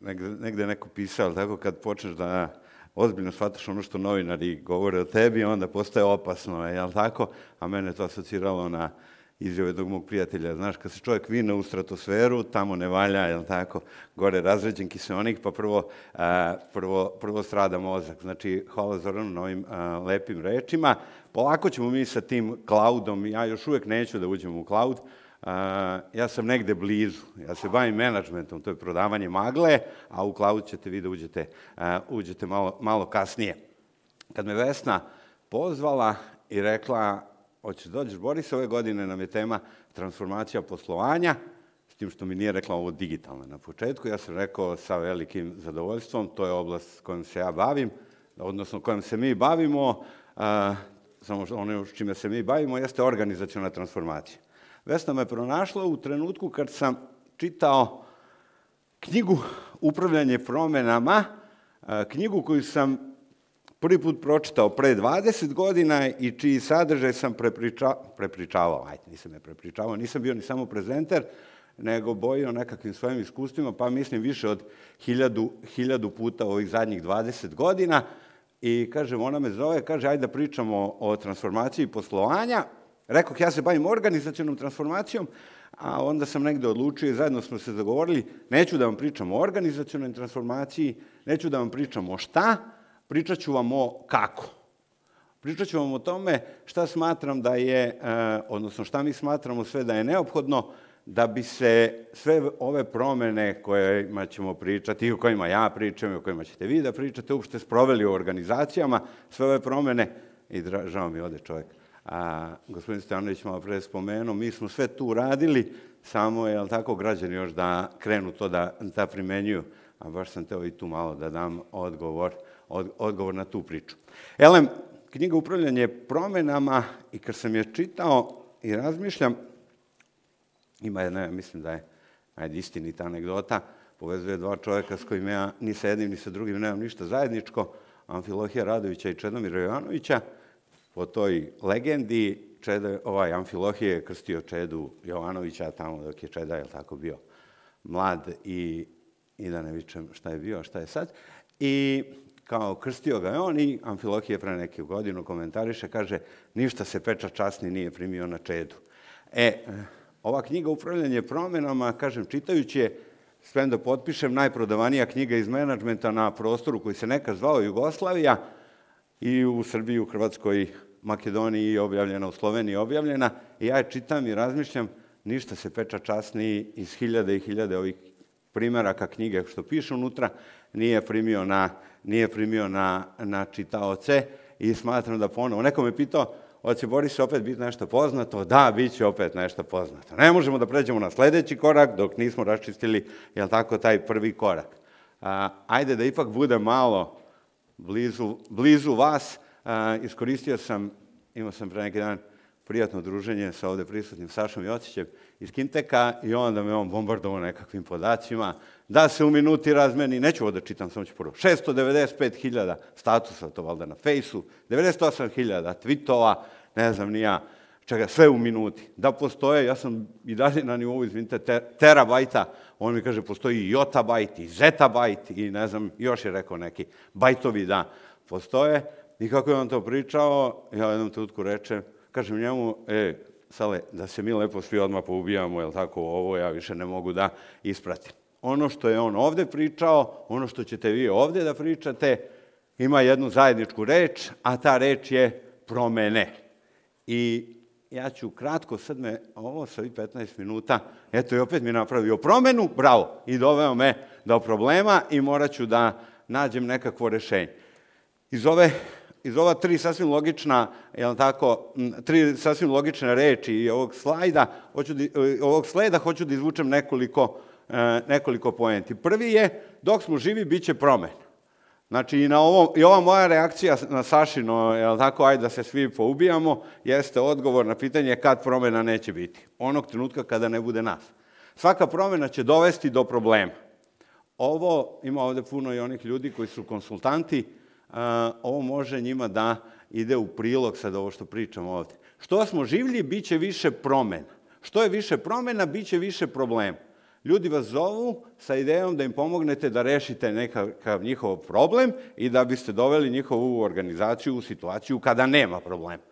Negde, negde neko pisao, tako kad počneš da ozbiljno shvataš ono što novinari govore o tebi, onda postaje opasno, jel tako? A mene to asociralo na izjave jednog mog prijatelja. Znaš, kad se čovjek vine u stratosferu, tamo ne valja, jel tako, gore razređen kiseonik, pa prvo, a, prvo, prvo strada mozak. Znači, hvala Zoranu na ovim a, lepim rečima. Polako ćemo mi sa tim cloudom, ja još uvek neću da uđem u cloud, ja sam negde blizu, ja se bavim menadžmentom, to je prodavanje magle, a u cloud ćete vi da uđete, uđete malo, malo kasnije. Kad me Vesna pozvala i rekla, hoćeš da dođeš Boris, ove godine nam je tema transformacija poslovanja, s tim što mi nije rekla ovo digitalno na početku, ja sam rekao sa velikim zadovoljstvom, to je oblast kojom se ja bavim, odnosno kojom se mi bavimo, samo ono čime se mi bavimo, jeste organizacijona transformacija. Vesna me pronašla u trenutku kad sam čitao knjigu Upravljanje promenama, knjigu koju sam prvi put pročitao pre 20 godina i čiji sadržaj sam prepriča, prepričavao, ajde, nisam je prepričavao, nisam bio ni samo prezenter, nego bojio nekakvim svojim iskustvima, pa mislim više od hiljadu, hiljadu puta ovih zadnjih 20 godina. I kažem, ona me zove, kaže, ajde da pričamo o transformaciji poslovanja. Rekoh, ja se bavim organizacijonom transformacijom, a onda sam negde odlučio i zajedno smo se zagovorili, neću da vam pričam o organizacijonoj transformaciji, neću da vam pričam o šta, Pričat ću vam o kako. Pričat ću vam o tome šta smatram da je, e, odnosno šta mi smatramo sve da je neophodno da bi se sve ove promene koje ćemo pričati, i o kojima ja pričam i o kojima ćete vi da pričate, uopšte sproveli u organizacijama, sve ove promene, i žao mi ode čovjek, a, gospodin Stojanović malo pre spomenuo, mi smo sve tu radili, samo je, ali tako, građani još da krenu to da, da primenjuju, a baš sam teo i tu malo da dam odgovor odgovor na tu priču. Elem, knjiga Upravljanje promenama i kad sam je čitao i razmišljam, ima jedna, mislim da je ajde, istinita anegdota, povezuje dva čoveka s kojima ja ni sa jednim ni sa drugim nemam ništa zajedničko, Amfilohija Radovića i Čedomira Jovanovića, po toj legendi, Čeda, ovaj Amfilohije je krstio Čedu Jovanovića tamo dok je Čeda, je tako, bio mlad i, i da ne vičem šta je bio, šta je sad. I kao krstio ga je on i Amfilohije pre neke godinu komentariše, kaže, ništa se peča časni nije primio na čedu. E, ova knjiga Upravljanje promenama, kažem, čitajući je, sve da potpišem, najprodavanija knjiga iz menadžmenta na prostoru koji se nekad zvao Jugoslavija i u Srbiji, u Hrvatskoj, Makedoniji objavljena, u Sloveniji objavljena. I ja je čitam i razmišljam, ništa se peča časniji iz hiljade i hiljade ovih primeraka knjige što piše unutra, nije primio na, nije primio na, na čitaoce i smatram da ponovo, neko me pitao, hoće Boris opet biti nešto poznato? Da, bit će opet nešto poznato. Ne možemo da pređemo na sledeći korak dok nismo raščistili, jel tako, taj prvi korak. A, ajde da ipak bude malo blizu, blizu vas. A, iskoristio sam, imao sam pre neki dan prijatno druženje sa ovde prisutnim Sašom Jocićem iz Kinteka i onda me on bombardovao nekakvim podacima da se u minuti razmeni, neću ovo da čitam, samo ću prvo, 695.000 statusa, to valjda na fejsu, 98.000 tweetova, ne znam ni ja, čega, sve u minuti. Da postoje, ja sam i dalje na nivou, izvinite, te, terabajta, on mi kaže, postoji i jotabajt, i zetabajt, i ne znam, još je rekao neki bajtovi da postoje. I kako je on to pričao, ja jednom tutku rečem, kažem njemu, e, Sale, da se mi lepo svi odmah poubijamo, jel tako, ovo ja više ne mogu da ispratim. Ono što je on ovde pričao, ono što ćete vi ovde da pričate, ima jednu zajedničku reč, a ta reč je promene. I ja ću kratko, sad me, ovo sa 15 minuta, eto i opet mi napravio promenu, bravo, i doveo me do problema i morat ću da nađem nekakvo rešenje. Iz ove iz ova tri sasvim logična, je tako, tri sasvim logične reči i ovog slajda, hoću da, ovog sleda hoću da izvučem nekoliko, e, nekoliko poenti. Prvi je, dok smo živi, bit će promen. Znači, i, na ovo, i ova moja reakcija na Sašino, je tako, ajde da se svi poubijamo, jeste odgovor na pitanje kad promena neće biti. Onog trenutka kada ne bude nas. Svaka promena će dovesti do problema. Ovo, ima ovde puno i onih ljudi koji su konsultanti, ovo može njima da ide u prilog sad ovo što pričam ovde. Što smo življi, bit će više promena. Što je više promena, bit će više problema. Ljudi vas zovu sa idejom da im pomognete da rešite nekakav njihov problem i da biste doveli njihovu organizaciju u situaciju kada nema problema.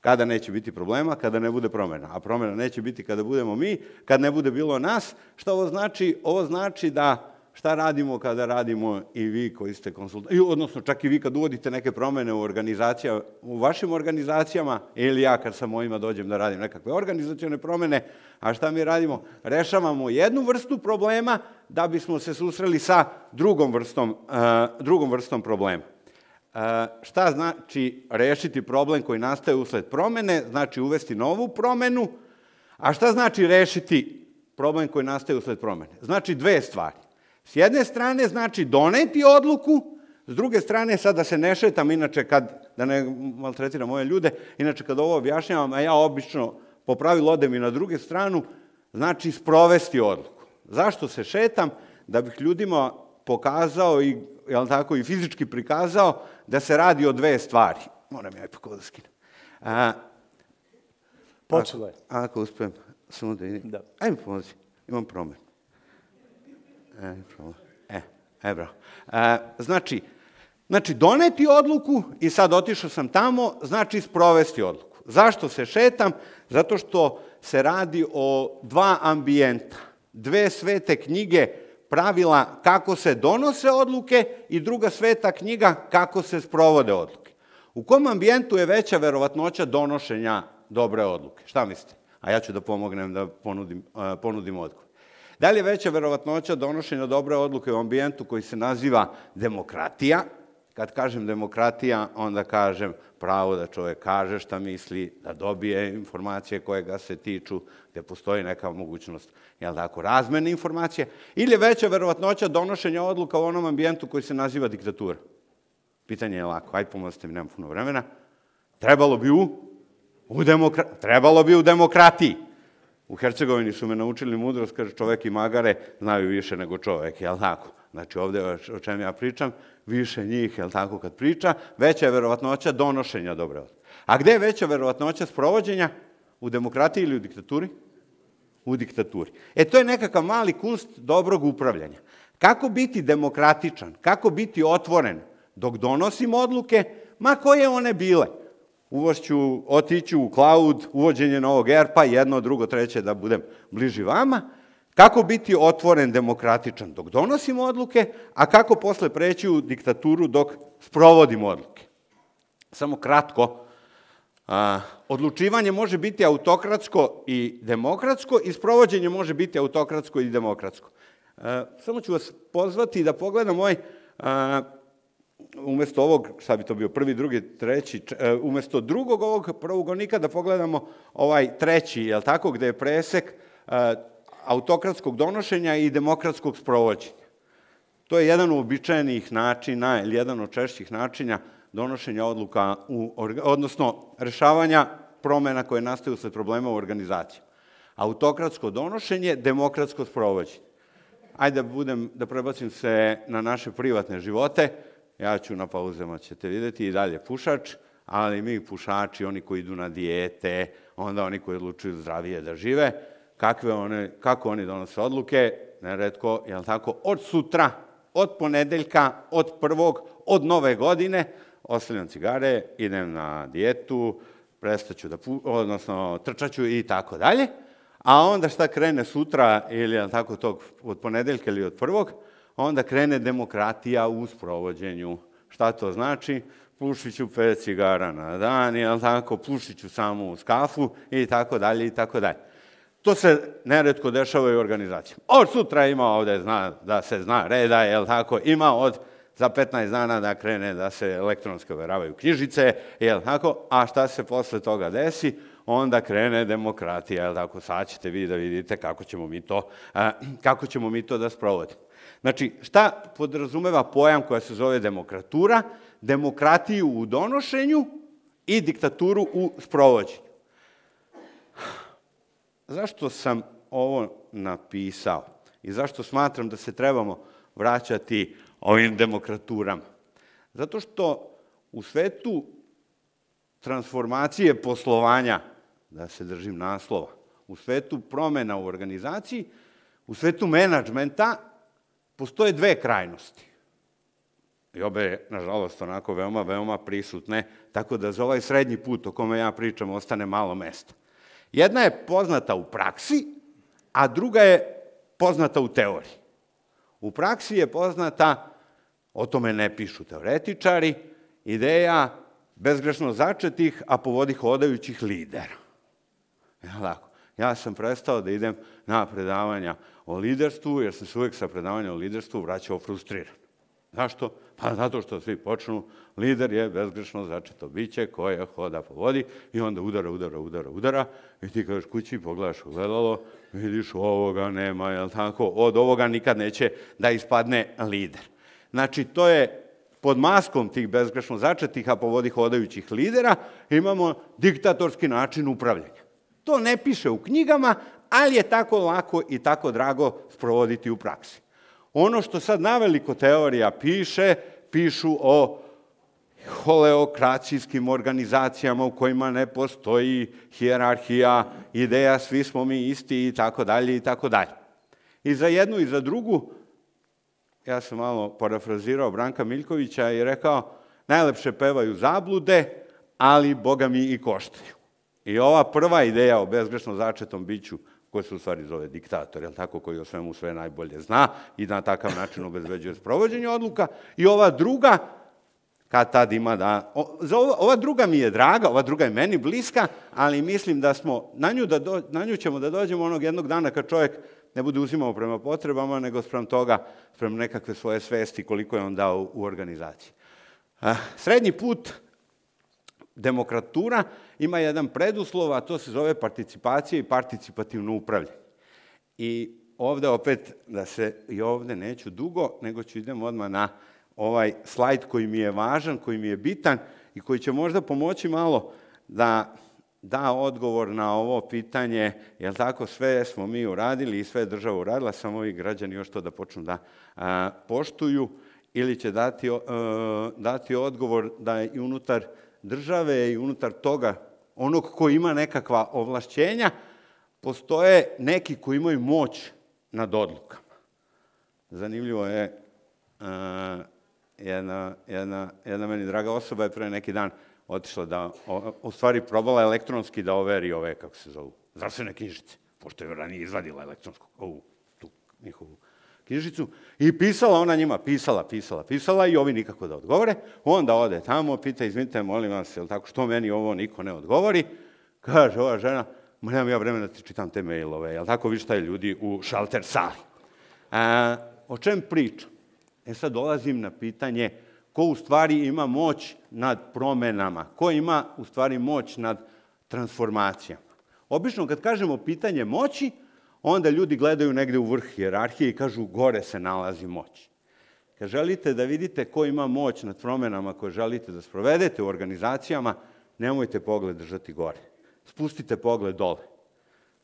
Kada neće biti problema, kada ne bude promena. A promena neće biti kada budemo mi, kad ne bude bilo nas. Šta ovo znači? Ovo znači da šta radimo kada radimo i vi koji ste konsultanti, odnosno čak i vi kad uvodite neke promene u organizacija, u vašim organizacijama, ili ja kad sa mojima dođem da radim nekakve organizacione promene, a šta mi radimo? Rešavamo jednu vrstu problema da bismo se susreli sa drugom vrstom, uh, drugom vrstom problema. Uh, šta znači rešiti problem koji nastaje usled promene? Znači uvesti novu promenu. A šta znači rešiti problem koji nastaje usled promene? Znači dve stvari. S jedne strane znači doneti odluku, s druge strane sad da se ne šetam, inače kad, da ne maltretiram moje ljude, inače kad ovo objašnjavam, a ja obično po pravilu odem i na druge stranu, znači sprovesti odluku. Zašto se šetam? Da bih ljudima pokazao i, jel tako, i fizički prikazao da se radi o dve stvari. Moram ja ipak ovo da skinem. A, Počelo je. Ako, ako uspem, samo da idem. Da. Ajme pomozi, imam promen. E, e, e, bravo. E, znači, znači, doneti odluku i sad otišao sam tamo, znači sprovesti odluku. Zašto se šetam? Zato što se radi o dva ambijenta, dve svete knjige, pravila kako se donose odluke i druga sveta knjiga kako se sprovode odluke. U kom ambijentu je veća verovatnoća donošenja dobre odluke? Šta mislite? A ja ću da pomognem da ponudim, ponudim odgovor. Da li je veća verovatnoća donošenja dobre odluke u ambijentu koji se naziva demokratija? Kad kažem demokratija, onda kažem pravo da čovek kaže šta misli, da dobije informacije koje ga se tiču, gde postoji neka mogućnost, jel tako, razmene informacije, ili je veća verovatnoća donošenja odluka u onom ambijentu koji se naziva diktatura? Pitanje je lako, ajde pomozite mi, nemam puno vremena. Trebalo bi u, u demokra... trebalo bi u demokratiji. U Hercegovini su me naučili mudrost, kaže čovek i magare znaju više nego čovek, jel tako? Znači ovde o čem ja pričam, više njih, jel tako, kad priča, veća je verovatnoća donošenja dobre odluke. A gde je veća verovatnoća sprovođenja? U demokratiji ili u diktaturi? U diktaturi. E, to je nekakav mali kunst dobrog upravljanja. Kako biti demokratičan, kako biti otvoren dok donosim odluke, ma koje one bile uvošću, otiću u cloud, uvođenje novog ERP-a, jedno, drugo, treće, da budem bliži vama, kako biti otvoren, demokratičan dok donosimo odluke, a kako posle preći u diktaturu dok sprovodimo odluke. Samo kratko, a, odlučivanje može biti autokratsko i demokratsko i sprovođenje može biti autokratsko i demokratsko. A, samo ću vas pozvati da pogledam ovaj a, umesto ovog, sad bi to bio prvi, drugi, treći, e, umesto drugog ovog prvogonika da pogledamo ovaj treći, jel tako, gde je presek e, autokratskog donošenja i demokratskog sprovođenja. To je jedan od uobičajenih načina ili jedan od češćih načina donošenja odluka, u, odnosno rešavanja promena koje nastaju usled problema u organizaciji. Autokratsko donošenje, demokratsko sprovođenje. Ajde da budem, da prebacim se na naše privatne živote. Ja ću na pauzama, ćete videti, i dalje pušač, ali mi pušači, oni koji idu na dijete, onda oni koji odlučuju zdravije da žive, kakve one, kako oni donose odluke, neredko, jel tako, od sutra, od ponedeljka, od prvog, od nove godine, ostavljam cigare, idem na dijetu, prestaću da, pu, odnosno trčaću i tako dalje, a onda šta krene sutra ili jel tako tog od ponedeljka ili od prvog, onda krene demokratija u sprovođenju. Šta to znači? Pušit ću pet cigara na dan, jel tako, pušit ću samo uz kafu i tako dalje i tako dalje. To se neretko dešava i u organizacijama. Od sutra ima ovde zna, da se zna reda, jel tako, ima od za 15 dana da krene da se elektronski overavaju knjižice, jel tako, a šta se posle toga desi? Onda krene demokratija, jel tako, sad ćete vi da vidite kako ćemo mi to, kako ćemo mi to da sprovodimo. Znači, šta podrazumeva pojam koja se zove demokratura? Demokratiju u donošenju i diktaturu u sprovođenju. Zašto sam ovo napisao i zašto smatram da se trebamo vraćati ovim demokraturama? Zato što u svetu transformacije poslovanja, da se držim naslova, u svetu promena u organizaciji, u svetu menadžmenta, postoje dve krajnosti. I obe, nažalost, onako veoma, veoma prisutne, tako da za ovaj srednji put o kome ja pričam ostane malo mesta. Jedna je poznata u praksi, a druga je poznata u teoriji. U praksi je poznata, o tome ne pišu teoretičari, ideja bezgrešno začetih, a po vodi hodajućih lidera. Ja, tako. Ja sam prestao da idem na predavanja o liderstvu, jer sam se uvek sa predavanja o liderstvu vraćao frustriran. Zašto? Pa zato što svi počnu, lider je bezgrešno začeto biće koje hoda po vodi i onda udara, udara, udara, udara i ti kažeš kući, pogledaš u gledalo, vidiš ovoga nema, jel tako? Od ovoga nikad neće da ispadne lider. Znači, to je pod maskom tih bezgrešno začetih, a po vodi hodajućih lidera, imamo diktatorski način upravljanja. To ne piše u knjigama, ali je tako lako i tako drago sprovoditi u praksi. Ono što sad naveliko teorija piše, pišu o holeokracijskim organizacijama u kojima ne postoji hijerarhija, ideja svi smo mi isti i tako dalje i tako dalje. I za jednu i za drugu, ja sam malo parafrazirao Branka Miljkovića i rekao, najlepše pevaju zablude, ali boga mi i koštaju. I ova prva ideja o bezgrešno začetom biću, koja se u stvari zove diktator, je tako, koji o svemu sve najbolje zna i na takav način obezveđuje sprovođenje odluka, i ova druga, kad tad ima da... O, za ova, ova druga mi je draga, ova druga je meni bliska, ali mislim da smo, na nju, da do, na nju ćemo da dođemo onog jednog dana kad čovjek ne bude uzimao prema potrebama, nego sprem toga, sprem nekakve svoje svesti koliko je on dao u organizaciji. A, srednji put demokratura ima jedan preduslov, a to se zove participacija i participativno upravljanje. I ovde opet, da se i ovde neću dugo, nego ću idem odmah na ovaj slajd koji mi je važan, koji mi je bitan i koji će možda pomoći malo da da odgovor na ovo pitanje, jel tako, sve smo mi uradili i sve je država uradila, samo i građani još to da počnu da a, poštuju, ili će dati, a, dati odgovor da je i unutar države i unutar toga onog ko ima nekakva ovlašćenja, postoje neki koji imaju moć nad odlukama. Zanimljivo je, uh, jedna, jedna, jedna meni draga osoba je pre neki dan otišla da, o, u stvari probala elektronski da overi ove, kako se zovu, zdravstvene knjižice, pošto je ranije izvadila elektronsku, ovu, tu njihovu knjižicu i pisala ona njima, pisala, pisala, pisala i ovi nikako da odgovore. Onda ode tamo, pita, izvinite, molim vas, jel tako, što meni ovo niko ne odgovori? Kaže ova žena, ma nemam ja vremena da ti čitam te mailove, jel tako, vi šta je ljudi u šalter sali. A, o čem pričam? E sad dolazim na pitanje ko u stvari ima moć nad promenama, ko ima u stvari moć nad transformacijama. Obično kad kažemo pitanje moći, onda ljudi gledaju negde u vrh hjerarhije i kažu gore se nalazi moć. Kad želite da vidite ko ima moć nad promenama koje želite da sprovedete u organizacijama, nemojte pogled držati gore. Spustite pogled dole.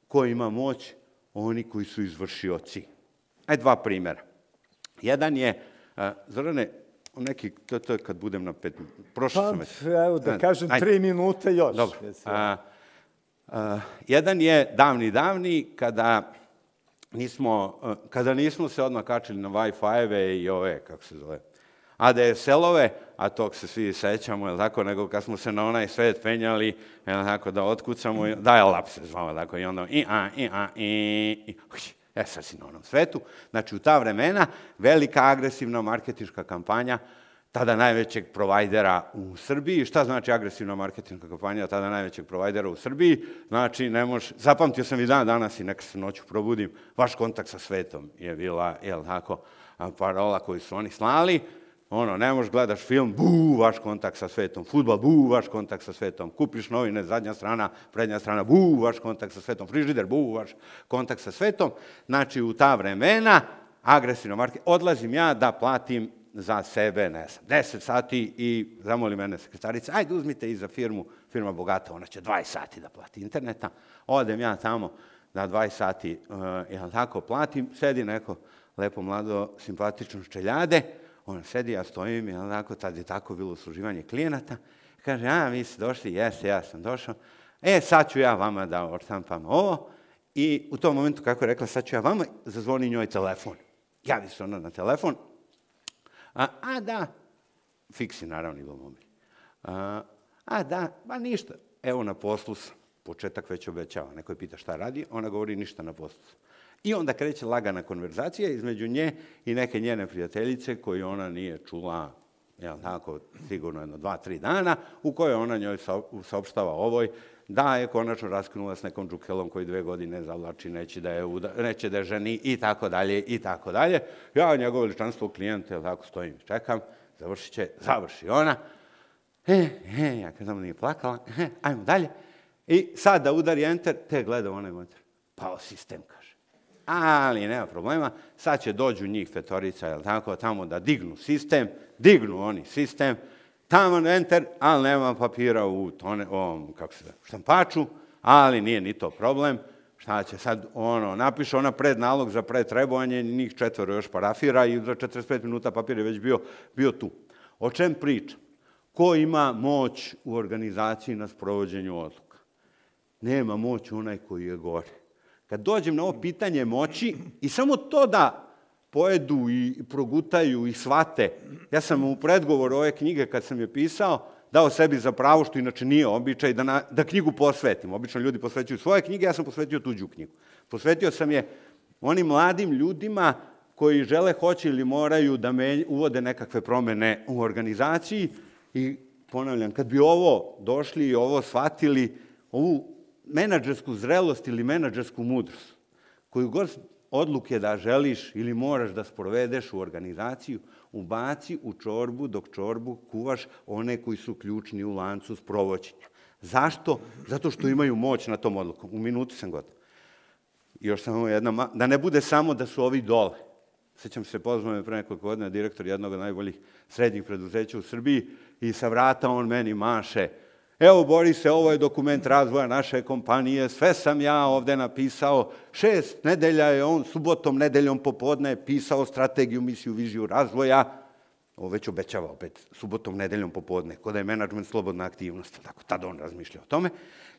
Ko ima moć? Oni koji su izvršioci. Aj dva primjera. Jedan je, Zorane, neki, to, to je kad budem na pet, prošao pa, sam. Evo da kažem, Ajde. tri minute još. Dobro. A, Uh, jedan je davni, davni, kada nismo, uh, kada nismo se odmah kačili na Wi-Fi-eve i ove, kako se zove, ADSL-ove, a tog se svi sećamo, je tako, nego kad smo se na onaj svet penjali, je tako, da otkucamo, dial-up se zvao, tako, i onda i a, i a, i, i, e, sad si na onom svetu. Znači, u ta vremena, velika agresivna marketička kampanja, tada najvećeg provajdera u Srbiji. Šta znači agresivna marketinga kampanja tada najvećeg provajdera u Srbiji? Znači, ne može, zapamtio sam i dan danas i neka se noću probudim, vaš kontakt sa svetom je bila, jel tako, parola koju su oni slali. Ono, ne možeš gledaš film, bu, vaš kontakt sa svetom, futbol, bu, vaš kontakt sa svetom, kupiš novine, zadnja strana, prednja strana, bu, vaš kontakt sa svetom, frižider, bu, vaš kontakt sa svetom. Znači, u ta vremena, agresivno marketing, odlazim ja da platim za sebe, ne znam, 10 sati i zamoli mene sekretarica, ajde uzmite i za firmu, firma bogata, ona će 20 sati da plati interneta. Odem ja tamo da 20 sati, uh, jel tako, platim, sedi neko lepo, mlado, simpatično ščeljade, on sedi, ja stojim, jel tako, tad je tako bilo usluživanje klijenata, Kaže, a, vi ste došli, jeste, ja sam došao. E, sad ću ja vama da ortampam ovo. I u tom momentu, kako je rekla, sad ću ja vama, zazvoni njoj telefon. Javi se ona na telefon. A, a da, fiksi naravno ili mobil. A, a da, ba ništa. Evo na poslu sam. Početak već obećava. Neko je pita šta radi, ona govori ništa na poslu sam. I onda kreće lagana konverzacija između nje i neke njene prijateljice koju ona nije čula, jel tako, sigurno jedno dva, tri dana, u kojoj ona njoj saopštava ovoj da je konačno raskinula s nekom džukelom koji dve godine zavlači, neće da je, uda, neće da je ženi i tako dalje i tako dalje. Ja njegovo ličanstvo klijente, jel tako, stojim čekam, završit će, završi ona. E, e, ja kad sam nije plakala, e, ajmo dalje. I sad da udari enter, te gleda onaj monitor. Pao sistem, kaže. Ali nema problema, sad će dođu njih fetorica, jel tako, tamo da dignu sistem, dignu oni sistem, tamo enter, ali nema papira u tone, ovom, kako se da, štampaču, ali nije ni to problem. Šta će sad, ono, napiše ona prednalog za pretrebovanje, njih četvoro još parafira i za 45 minuta papir je već bio, bio tu. O čem pričam? Ko ima moć u organizaciji na sprovođenju odluka? Nema moć onaj koji je gore. Kad dođem na ovo pitanje moći i samo to da pojedu i progutaju i shvate. Ja sam u predgovoru ove knjige, kad sam je pisao, dao sebi za pravo, što inače nije običaj, da, na, da knjigu posvetim. Obično ljudi posvećuju svoje knjige, ja sam posvetio tuđu knjigu. Posvetio sam je onim mladim ljudima koji žele, hoće ili moraju da me, uvode nekakve promene u organizaciji i ponavljam, kad bi ovo došli i ovo shvatili, ovu menadžersku zrelost ili menadžersku mudrost, koju god odluke da želiš ili moraš da sprovedeš u organizaciju, ubaci u čorbu dok čorbu kuvaš one koji su ključni u lancu sprovođenja. Zašto? Zato što imaju moć na tom odlukom. U minutu sam gotov. Još samo jedna, da ne bude samo da su ovi dole. Sećam se, pozvao me pre nekoliko godina direktor jednog od najboljih srednjih preduzeća u Srbiji i sa vrata on meni maše Evo, Borise, ovo je dokument razvoja naše kompanije, sve sam ja ovde napisao, šest nedelja je on subotom, nedeljom popodne pisao strategiju, misiju, viziju razvoja, ovo već obećava opet, subotom, nedeljom popodne, kod je menadžment slobodna aktivnost, tako tada on razmišlja o tome.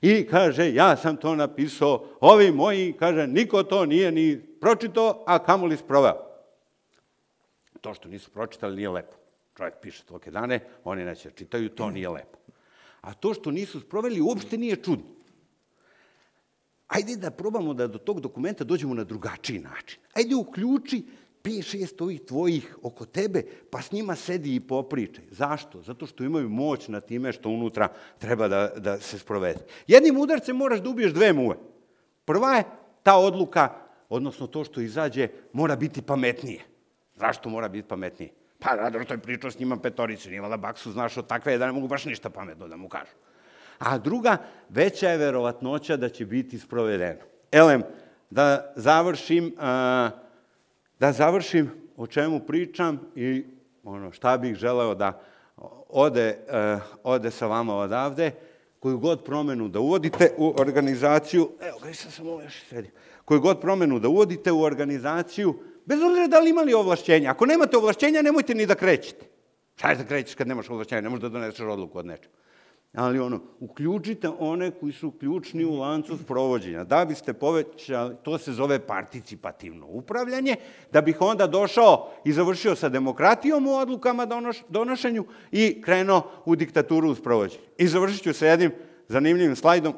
I kaže, ja sam to napisao, ovi moji, kaže, niko to nije ni pročito, a kamoli sproveo. To što nisu pročitali nije lepo. Čovjek piše tolke dane, oni neće čitaju, to nije lepo. A to što nisu sproveli uopšte nije čudno. Ajde da probamo da do tog dokumenta dođemo na drugačiji način. Ajde uključi 5-6 ovih tvojih oko tebe, pa s njima sedi i popričaj. Zašto? Zato što imaju moć na time što unutra treba da, da se sprovede. Jednim udarcem moraš da ubiješ dve muve. Prva je ta odluka, odnosno to što izađe, mora biti pametnije. Zašto mora biti pametnije? Pa Rador to je pričao s njima petoricu, nije vala baksu znaš od takve da ne mogu baš ništa pametno da mu kažu. A druga, veća je verovatnoća da će biti sprovedeno. Elem, da završim, da završim o čemu pričam i ono šta bih želeo da ode, ode sa vama odavde, koju god promenu da uvodite u organizaciju, evo ga, sam sam ovo još sredio, koju god promenu da uvodite u organizaciju, Bez obzira da li imali ovlašćenja. Ako nemate ovlašćenja, nemojte ni da krećete. Šta je da krećeš kad nemaš ovlašćenja? Ne možeš da doneseš odluku od nečega. Ali ono, uključite one koji su ključni u lancu sprovođenja. Da biste povećali, to se zove participativno upravljanje, da bih onda došao i završio sa demokratijom u odlukama donoš, donošenju i krenuo u diktaturu u sprovođenju. I završit ću sa jednim zanimljivim slajdom.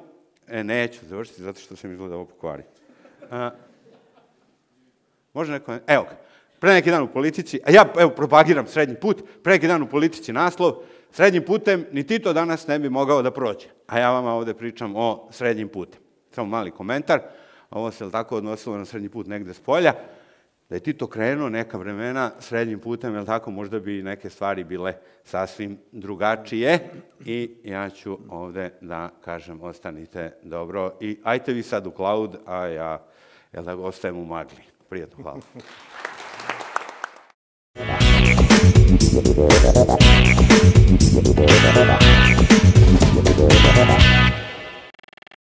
E, neću završiti zato što sam izgleda ovo pokvari. Može neko... Evo ga. Pre neki dan u politici, a ja evo propagiram srednji put, pre neki dan u politici naslov, srednjim putem ni Tito danas ne bi mogao da prođe. A ja vama ovde pričam o srednjim putem. Samo mali komentar, ovo se tako odnosilo na srednji put negde s polja, da je Tito krenuo neka vremena srednjim putem, jel tako, možda bi neke stvari bile sasvim drugačije i ja ću ovde da kažem ostanite dobro i ajte vi sad u cloud, a ja jel da ostajem u magli. Përjetë në halë.